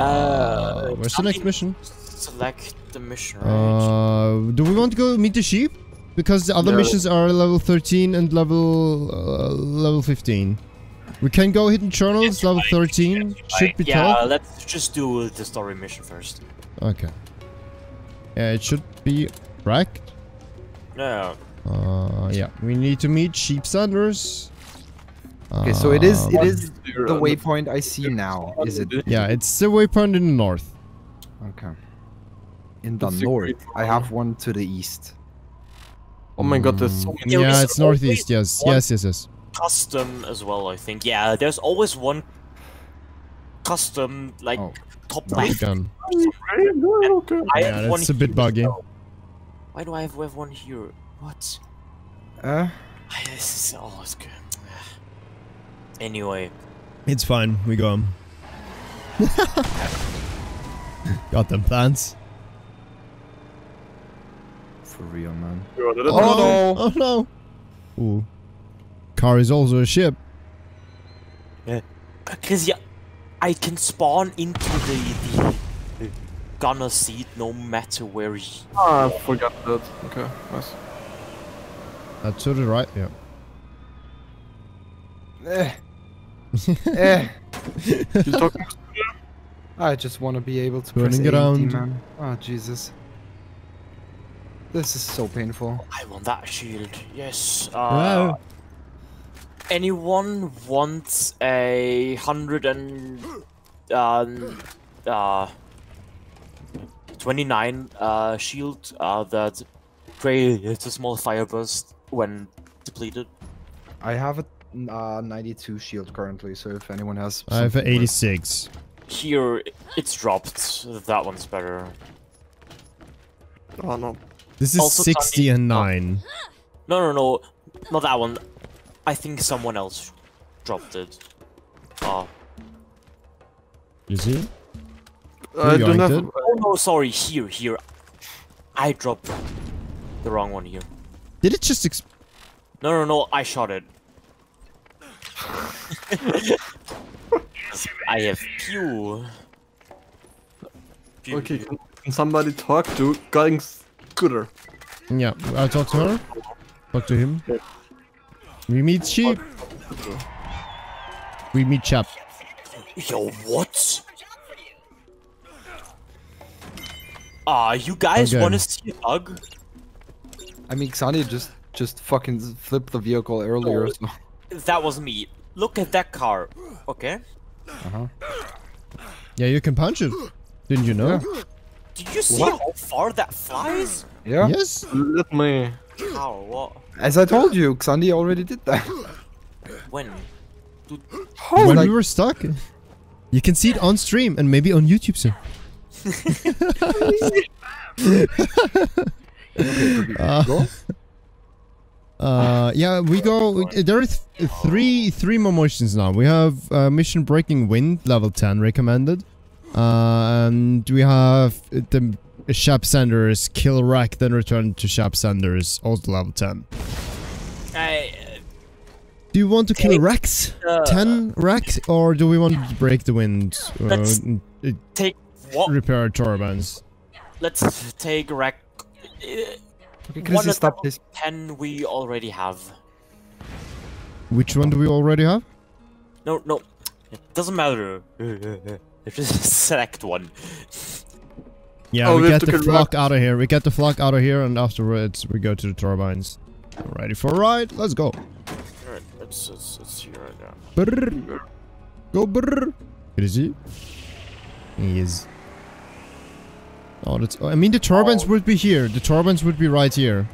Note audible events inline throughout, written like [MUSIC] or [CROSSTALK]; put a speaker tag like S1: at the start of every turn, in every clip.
S1: Uh,
S2: where's the next mission?
S1: Select the mission. Right?
S2: Uh, do we want to go meet the sheep? Because the other
S3: No.
S2: missions are level 13 and level uh, level 15. We can go hidden journals, level 13. Should be
S1: yeah,
S2: told.
S1: let's just do the story mission first.
S2: Okay. Yeah, it should be right.
S1: No,
S2: Uh, yeah, we need to meet sheep sanders.
S4: Okay, so it is it
S2: Um,
S4: the waypoint I see now, is it?
S2: Yeah, it's the waypoint in the north.
S4: Okay. In the
S3: That's a
S4: north, I have one to the east.
S3: Oh my god, there's so many.
S1: There
S2: Yeah, it's northeast. Yes, yes, yes, yes.
S1: custom as well. I think. Yeah, there's always one custom like
S4: Oh.
S1: top
S4: No,
S1: left.
S2: Gun.
S3: Very good, okay.
S1: I
S2: Yeah,
S1: have one
S2: that's a bit
S1: here.
S2: buggy.
S1: Why do I have, have one here? What?
S4: Uh,
S1: This is oh, it's good. Anyway,
S2: It's fine. We go. [LAUGHS] Got them plans.
S4: for real, man.
S3: Oh,
S2: Oh, no! Oh no! Ooh. Car is also a ship. Yeah.
S1: because yeah, I can spawn into the the, the gunner seat no matter where. You,
S3: Ah, I forgot that. Okay, nice.
S2: Uh, to the right, yeah.
S4: Eh. [LAUGHS] eh.
S3: You talking? [LAUGHS]
S4: I just want to be able to press
S2: Turning
S4: AD,
S2: around.
S4: man. Oh, Jesus. This is so painful.
S1: I want that shield. Yes.
S2: Wow.
S1: Uh, anyone wants a hundred and um uh twenty nine uh shield uh that creates a small fire burst when depleted.
S4: I have a uh, 92 shield currently, so if anyone has.
S2: I have
S4: something
S2: an
S4: worth-
S2: 86.
S1: Here it's dropped. That one's better.
S3: Oh no.
S2: This is
S1: Also
S2: 60 and 9.
S1: No, no, no, not that one. I think someone else dropped it. Uh,
S2: Is see?
S3: I don't have.
S2: it.
S1: oh no, sorry. Here, here. I dropped the wrong one here.
S2: Did it just ex-
S1: No, no, no, I shot it. I have pew. Pew,
S3: Okay, can, can somebody talk to Guiding Scooter?
S2: Yeah, I'll talk to her. Talk to him. We meet sheep. We meet chap.
S1: Yo, what? Ah, you guys
S2: Okay.
S1: want to see a hug?
S4: I mean, Xani just just fucking flipped the vehicle earlier,
S1: Oh.
S4: so.
S1: That was me. Look at that car. Okay.
S4: Uh-huh.
S2: Yeah, you can punch it. Didn't you know?
S1: Did you see
S4: What?
S1: how far that flies?
S4: Yeah.
S2: Yes.
S3: Let me.
S1: How? What?
S4: As I told you, Xandi already did that.
S1: When?
S4: Oh,
S2: when
S4: like,
S2: we were stuck. You can see it on stream and maybe on YouTube soon. [LAUGHS] [LAUGHS] uh,
S4: go?
S2: Uh, yeah, we go. There are th three three more missions now. We have uh, mission breaking wind level ten recommended, uh, and we have the Shep Saunders kill Rakk then return to Shep Saunders also level ten.
S1: I,
S2: Do you want to kill Rex?
S1: uh,
S2: 10 Rex? Or do we want to break the wind? Uh,
S1: Let's-
S2: uh,
S1: take what?
S2: repair turbines.
S1: Let's take Rakk.
S4: Okay,
S1: one
S4: Chris,
S1: of
S4: stop
S1: the
S4: this.
S1: ten we already have.
S2: Which one do we already have?
S1: No, no, it doesn't matter. It's just a select one.
S2: Yeah,
S3: Oh,
S2: we,
S3: we
S2: get the flock out of here. We get the flock out of here, and afterwards we go to the turbines. Ready for a ride? Let's go.
S1: Alright, it's, it's, it's here right now.
S2: Brrr. Go brrr. Is he? He is. Oh, that's. I mean, the turbines would be here. The turbines would be right here.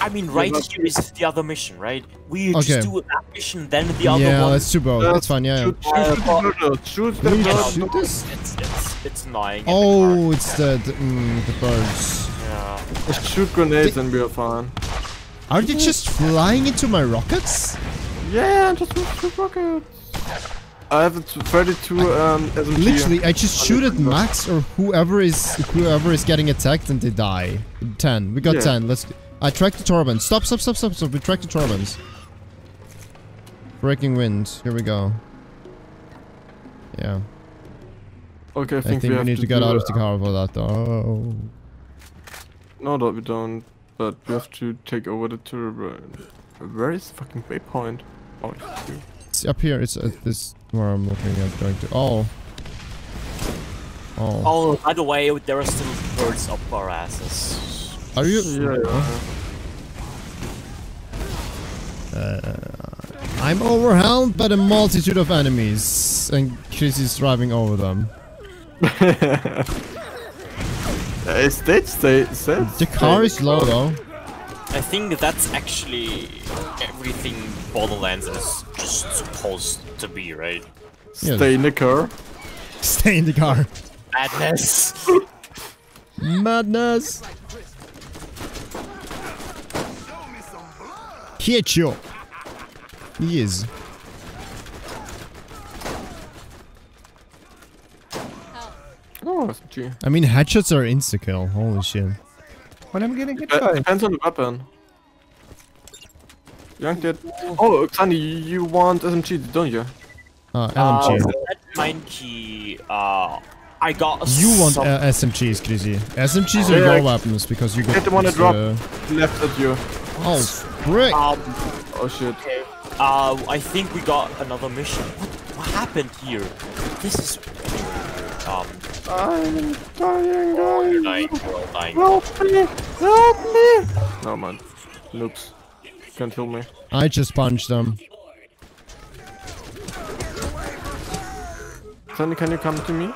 S1: I mean, right
S3: not-
S1: here is the other mission, right? We
S2: Okay.
S1: just do that mission, then the other
S2: yeah,
S1: one.
S2: let's do both.
S3: Uh,
S2: That's fine. Yeah. yeah.
S3: Shoot, shoot the bird. Shoot the
S2: We
S3: bird.
S2: shoot this?
S1: It's, it's, it's annoying. in the
S2: Oh, it's the the, mm, the birds.
S1: Yeah.
S3: Just shoot grenades and we are fine.
S2: Are they just flying into my rockets?
S3: Yeah, just shoot rockets. I have a t- 32 um, SMG.
S2: Literally, I just shoot at Max or whoever is whoever is getting attacked and they die. Ten. We got
S3: Yeah.
S2: ten. Let's. I track the turbines. Stop! Stop! Stop! Stop! Stop! We track the turbines. Breaking wind. Here we go. Yeah.
S3: Okay, I
S2: I
S3: think,
S2: think we
S3: have
S2: need to get out of the car for that though.
S3: No, that we don't. But we have to take over the turbo. Where is the fucking waypoint? Oh, it's
S2: up here. It's uh, this where I'm looking at going to. Oh. Oh.
S1: Oh, by the way, there are still birds up our asses.
S2: Are you?
S3: Yeah, yeah.
S2: I'm overwhelmed by the multitude of enemies, and Chris is driving over them. [LAUGHS]
S3: Uh, stage stay, stay,
S2: The car is low though.
S1: I think that's actually everything Borderlands is just supposed to be, right?
S3: Stay in the car.
S2: Stay in the car.
S1: Madness! [LAUGHS]
S2: Madness. Hit you. Yes.
S3: Oh, SMG.
S2: I mean, headshots are insta kill. Holy shit.
S4: When I'm getting hit
S3: Uh,
S4: by.
S3: depends on the weapon. Young did. Oh, Xandi, you you want SMG, don't you?
S2: Uh,
S1: Uh,
S2: LMG.
S1: that mine key, uh, I got
S2: you want
S1: some-
S2: uh, SMGs, Chrissy. SMGs are
S3: Yeah,
S2: your weapons because you get.
S3: Get the one that
S2: this,
S3: drop.
S2: uh,
S3: Left at you.
S2: Oh, frick.
S1: um,
S3: Oh shit.
S1: okay. Uh, I think we got another mission. What, what happened here? This is um,
S3: I'm dying,
S1: you're
S3: dying.
S1: dying, you're all dying.
S3: Help me! Help me! No man. Noobs. Can't kill me.
S2: I just punched them.
S3: Sandy, can you come to me?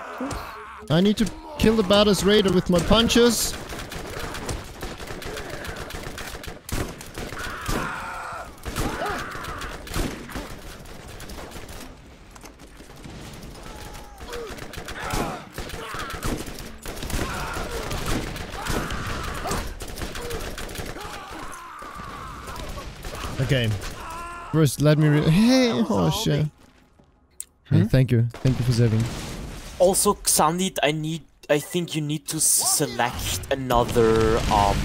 S2: I need to kill the baddest raider with my punches. Okay. First, let me. Re hey, oh shit. Hey, thank you, thank you for saving.
S1: Also, Xandit, I need. I think you need to select another um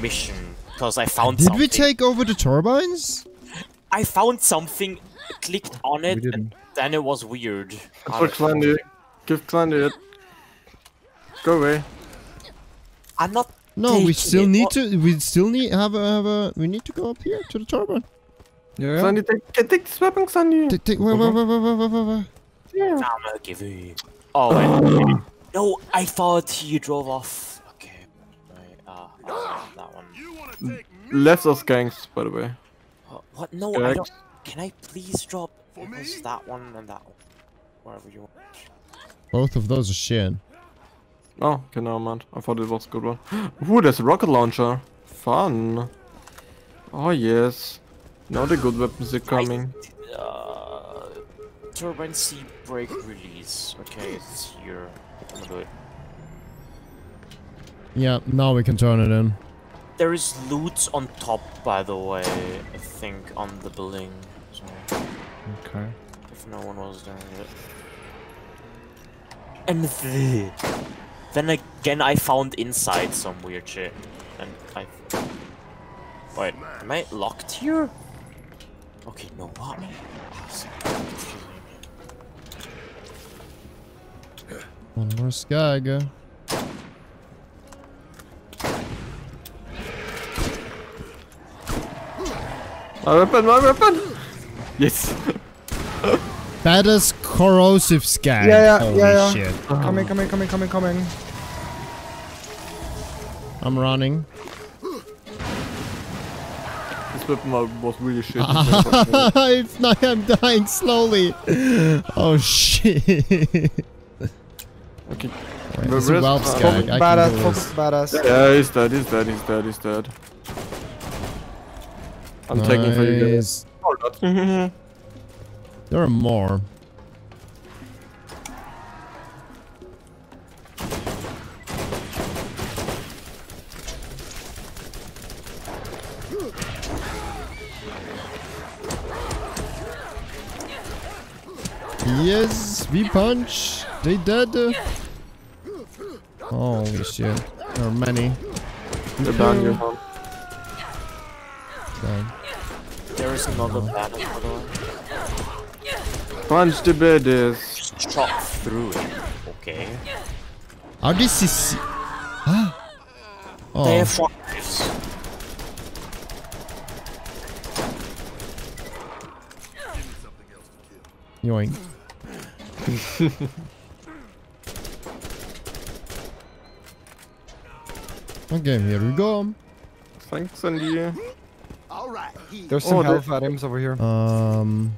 S1: mission because I found
S2: Did
S1: something.
S2: we take over the turbines?
S1: I found something, clicked on it, and then it was weird.
S3: For Clandy. Give Clandy it. Go away.
S1: I'm not.
S2: No, we still
S1: it.
S2: need
S1: What-
S2: to. We still need have a have a. We need to go up here to the turbine.
S4: Yeah.
S3: Sandy, take, take this weapon, Sandy.
S2: Take, take, wait, wait, wait, wait, wait, wait, wait.
S3: Yeah.
S1: I'm give you. Oh, wait. Ah. no, I thought you drove off. Okay. Right, uh, ah, ah, that one. Mm.
S3: Left us gangs, by the way.
S1: What? what? No, Gags.
S3: I
S1: don't. Can I please drop that one and that one? Wherever you want.
S2: Both of those are shit.
S3: Oh, okay, never mind. I thought it was a good one. [GASPS] Ooh, there's a rocket launcher. Fun. Oh, yes. Now the good weapons are coming.
S1: Uh, turbine C brake release. Okay, it's here. I'm gonna do it.
S2: Yeah, now we can turn it in.
S1: There is loot on top, by the way. I think on the building. So
S4: Okay.
S1: if no one was there yet. And the, then again, I found inside some weird shit, and I. Wait, am I locked here? Okay, no, what? Oh, sorry, confusing me.
S2: One more skag.
S3: My weapon, my weapon! Yes!
S2: Baddest corrosive skag.
S4: Yeah, yeah,
S2: Holy
S4: yeah, yeah.
S2: shit.
S4: Coming, coming, coming, coming, coming.
S2: I'm running.
S3: This weapon was really shit.
S2: it's not, I'm dying slowly. Oh shit.
S3: okay.
S2: Wait,
S3: Where-
S2: it's a
S3: where's-
S2: Valve
S3: uh,
S2: skag. I
S4: badass,
S2: can
S4: focus
S2: this.
S4: badass.
S3: Yeah, he's dead, he's dead, he's dead, he's dead. I'm taking for you guys.
S2: Nice.
S3: Or not. [LAUGHS]
S2: There are more. Yes, we punch. They dead. Holy shit. There are many.
S3: They're down your home.
S2: Okay.
S1: There is another battle, by the way.
S3: Punch the biddies.
S1: Just chop through it. Okay. Okay.
S2: Are this is... Huh? Oh.
S1: They have short.
S2: Yoink. [LAUGHS] okay, here we go.
S3: Thanks, Andy.
S4: There's some
S3: Oh,
S4: health items over here.
S2: Um,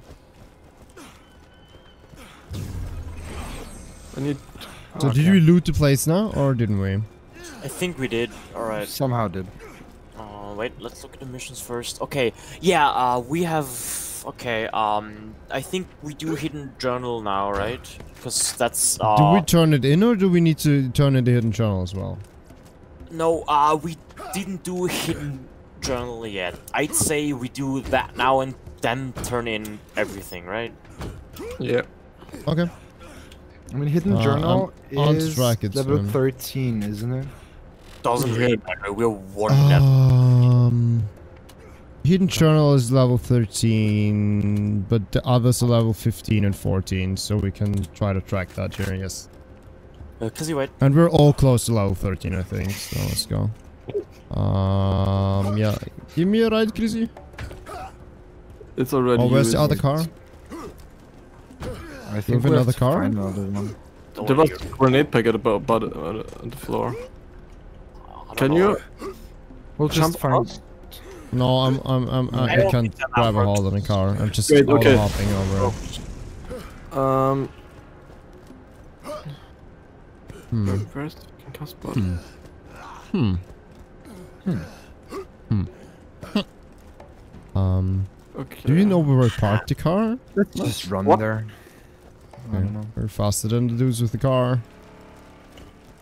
S3: I need.
S2: so
S3: okay.
S2: did we loot the place now, or didn't we?
S1: I think we did. Alright.
S4: Somehow did.
S1: Uh, wait, let's look at the missions first. Okay, yeah, uh, we have... Okay, um, I think we do hidden journal now, right? Because that's, uh...
S2: do we turn it in, or do we need to turn in the hidden journal as well?
S1: No, uh, we didn't do hidden journal yet. I'd say we do that now and then turn in everything, right?
S3: Yeah.
S2: Okay.
S4: I mean, hidden
S2: Uh,
S4: journal
S2: I'm on
S4: is
S2: track,
S4: level
S2: fine.
S4: 13, isn't it?
S1: Doesn't really matter, we're warning them.
S2: Um, hidden journal is level 13, but the others are level 15 and 14, so we can try to track that here, yes.
S1: Uh, Kizzy, wait.
S2: And we're all close to level 13, I think, so let's go. Um, yeah. Give me a ride, Chrissy.
S3: It's already.
S2: Oh, where's the other car?
S4: I think
S2: have
S4: we
S2: another
S4: to
S2: car?
S4: another one.
S1: Don't
S3: There
S1: worry,
S3: was a grenade packet about, about uh, on the floor. Can
S1: know.
S3: you
S4: We'll
S3: jump
S4: just find.
S3: across?
S2: No, I'm, I'm, I'm,
S1: I
S2: I, I can't
S1: think that
S2: grab a
S1: works.
S2: hold on the car. I'm just
S3: Wait, okay.
S2: hopping over. it.
S3: Um.
S2: Hmm.
S3: Where's the fucking cast bot?
S2: Hmm. Hmm. Um,
S3: Okay.
S2: do you know where we parked the car?
S4: Let's just run
S3: What?
S4: there. I don't know.
S2: We're faster than the dudes with the car.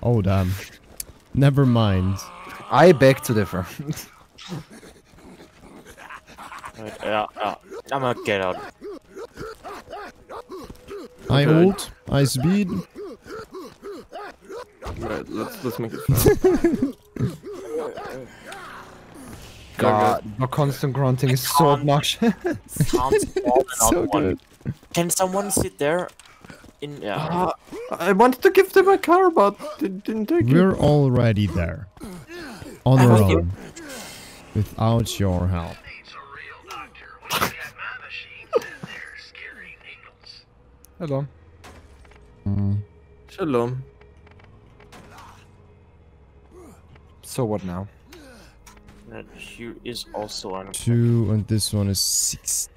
S2: Oh, damn. Never mind.
S4: I beg to differ. [LAUGHS]
S1: Wait, yeah, yeah. I'm gonna get out.
S2: I
S3: Okay.
S2: ult, I speed.
S3: Right. Let's let's make it fast.
S4: God, the constant grunting is so
S1: can't-
S4: obnoxious.
S1: Can't [LAUGHS] spawn another
S2: So good.
S1: Can someone sit there? In yeah.
S3: Ah, I wanted to give them a car, but they didn't take it.
S2: We're already there. On our own. Without your help.
S4: Hello.
S2: Mm.
S3: Shalom.
S4: So what now?
S1: That here is also an.
S2: Two, and this one is six.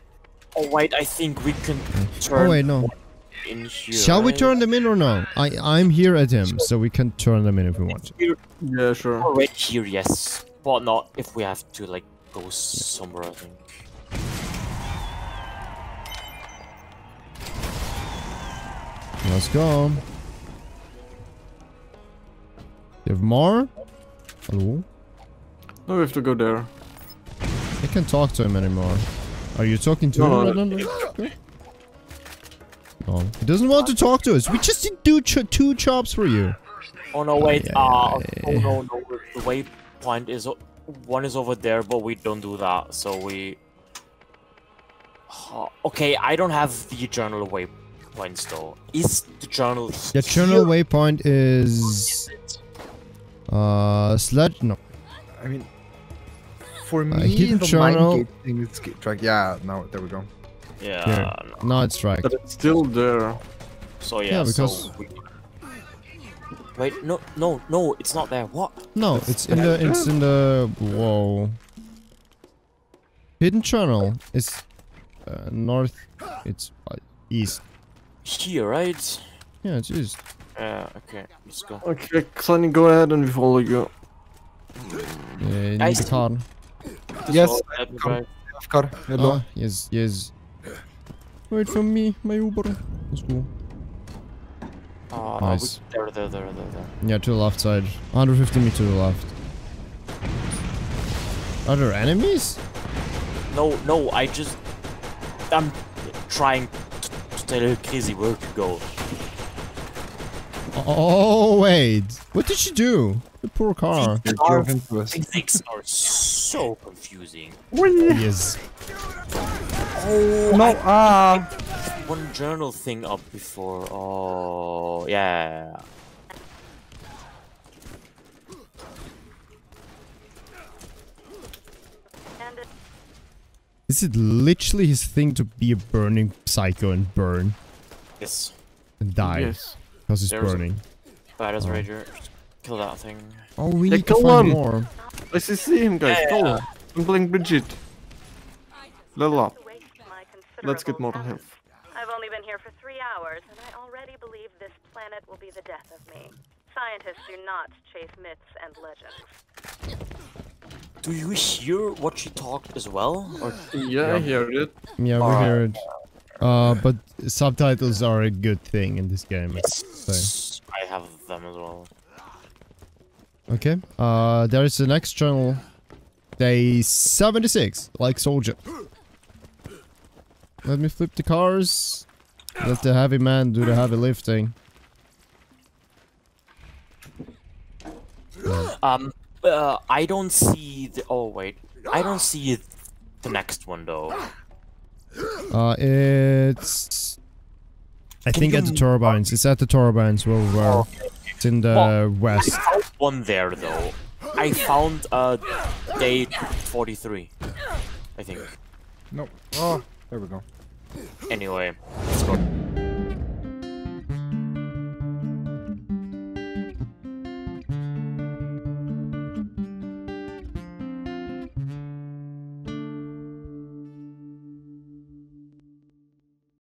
S1: Oh wait, I think we can turn
S2: Oh wait, no.
S1: in here.
S2: Shall we turn them in or no? I I'm here at him, so we can turn them in if we want.
S1: Here,
S3: Yeah, sure.
S1: or right here, yes, but not if we have to like go somewhere. I think.
S2: Let's go. You have more? Hello?
S3: No, we have to go there.
S2: I can't talk to him anymore. Are you talking to
S3: No,
S2: him?
S3: no.
S2: Redlander? No. He doesn't want to talk to us. We just did do ch two jobs for you.
S1: Oh no, wait.
S2: Ay,
S1: Uh,
S2: ay,
S1: oh no, no. The waypoint is one is over there, but we don't do that. So we. Uh, okay, I don't have the journal waypoints though. Is the journal?
S2: The journal
S1: here?
S2: waypoint is
S1: Is
S2: uh sledge. No,
S4: I mean, for me,
S2: hidden
S4: the
S2: channel.
S4: mind gate thing is track. Yeah, now there we go.
S1: Yeah.
S2: Here.
S1: No.
S2: no, it's right.
S3: But it's still there.
S1: So yeah.
S2: Yeah, because-
S1: So we... Wait, no, no, no, it's not there. What?
S2: No, it's in the it's in the whoa. Hidden journal is uh, north. It's uh, east.
S1: Here, right?
S2: Yeah, it's east.
S1: Yeah. Okay, let's go.
S3: Okay, Sunny, go ahead and we follow you.
S2: Yeah, in
S1: Guys.
S2: the car.
S4: Yes,
S1: So, let me
S4: come.
S1: drive.
S4: Car, hello.
S2: Ah, yes, yes. Wait for me, my Uber. Let's go.
S1: Uh,
S2: Nice.
S1: we- there, there, there, there, there.
S2: Yeah, to the left side. 150 meters to the left. Are there enemies?
S1: No, no, I just. I'm trying to, to tell Crazy where to go.
S2: Oh, wait. What did she do? The poor car.
S4: You
S1: Our
S4: drove into us.
S1: physics are so confusing.
S2: Yes.
S1: Oh,
S4: No, ah!
S1: one journal thing up before. Oh, yeah.
S2: Is it literally his thing to be a burning psycho and burn
S1: Yes.
S2: and die
S3: Yes.
S2: because he's
S1: There's a-
S2: burning?
S1: Badass
S2: Oh.
S1: Rager. Kill that thing.
S2: Oh, we
S3: Yeah,
S2: need to
S3: go
S2: find
S3: on.
S2: more.
S3: Let's just see him, guys.
S1: Yeah.
S3: Go. I'm playing Bridget. Level up.
S5: to waste my
S3: Let's get
S5: more
S3: mortal
S5: talent.
S3: health.
S5: I've only been here for three hours, and I already believe this planet will be the death of me. Scientists do not chase myths and legends.
S1: Do you hear what she talked as well? Or
S3: Yeah, I hear it.
S2: Yeah, we
S1: hear
S2: it. Uh, but subtitles are a good thing in this game. I'd
S1: yes, I have them as well.
S2: Okay. Uh, there is the next channel. Day 76, like soldier. Let me flip the cars. Let the heavy man do the heavy lifting.
S1: Um, uh, I don't see the. Oh wait, I don't see the next one though.
S2: Uh, it's... I
S1: Can
S2: think
S1: you
S2: at the turbines. It's at the turbines where we were. It's in the
S1: Well,
S2: west.
S1: I found one there though. I found uh day 43. I think.
S4: Nope. Oh, there we go.
S1: Anyway, let's go.